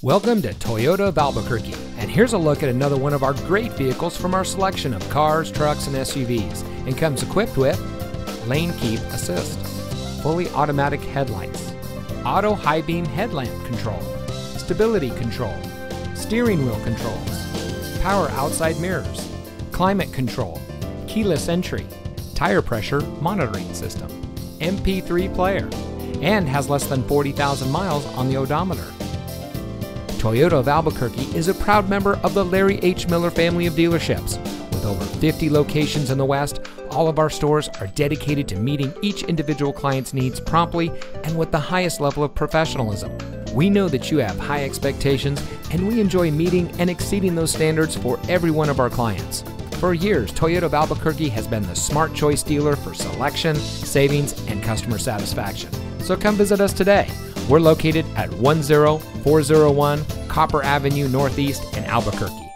Welcome to Toyota of Albuquerque, and here's a look at another one of our great vehicles from our selection of cars, trucks, and SUVs, and comes equipped with lane keep assist, fully automatic headlights, auto high beam headlamp control, stability control, steering wheel controls, power outside mirrors, climate control, keyless entry, tire pressure monitoring system, MP3 player, and has less than 40,000 miles on the odometer. Toyota of Albuquerque is a proud member of the Larry H. Miller family of dealerships. With over 50 locations in the West, all of our stores are dedicated to meeting each individual client's needs promptly and with the highest level of professionalism. We know that you have high expectations, and we enjoy meeting and exceeding those standards for every one of our clients. For years, Toyota of Albuquerque has been the smart choice dealer for selection, savings, and customer satisfaction. So come visit us today. We're located at 10401 Copper Avenue Northeast in Albuquerque.